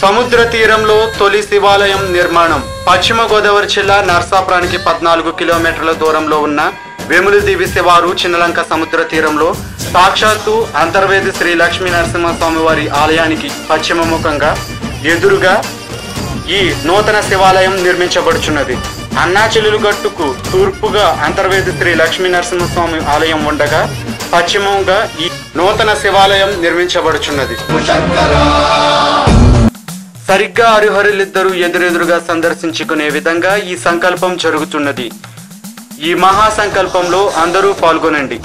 సముద్ర తీరంలో తొలి శివాలయం నిర్మాణం. పశ్చిమ గోదావరి జిల్లా నర్సాపురానికి పద్నాలుగు కిలోమీటర్ల దూరంలో ఉన్న వేములదేవి శివారు చిన్నలంక సముద్ర తీరంలో సాక్షాత్తు అంతర్వేది శ్రీ లక్ష్మీ నరసింహస్వామి వారి ఆలయానికి పశ్చిమ ముఖంగా ఎదురుగా ఈ నూతన శివాలయం నిర్మించబడుచున్నది. అన్నాచెల్లెలు గట్టుకు తూర్పుగా అంతర్వేది శ్రీ లక్ష్మీ నరసింహస్వామి ఆలయం ఉండగా పశ్చిమంగా ఈ నూతన శివాలయం నిర్మించబడుచున్నది. సరిగ్గా హరిహరులిద్దరూ ఎదురెదురుగా సందర్శించుకునే విధంగా ఈ సంకల్పం జరుగుతున్నది. ఈ మహాసంకల్పంలో అందరూ పాల్గొనండి.